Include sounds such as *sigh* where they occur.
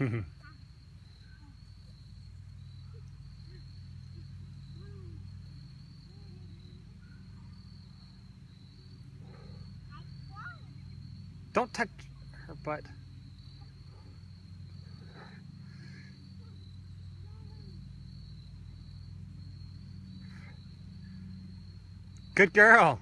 *laughs* Don't touch her butt. Good girl.